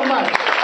so much.